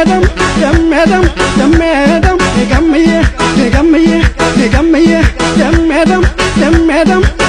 Madam, the madam, the madam, they come here, they come here, they come here, the madam, the madam.